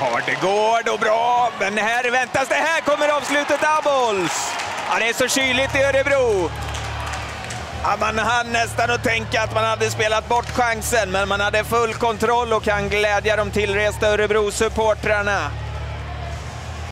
Hardegård och bra, men här väntas det. Här kommer avslutet Abols. Ja, det är så kyligt i Örebro. Ja, man hann nästan att tänka att man hade spelat bort chansen, men man hade full kontroll och kan glädja de tillresta Örebro-supportrarna.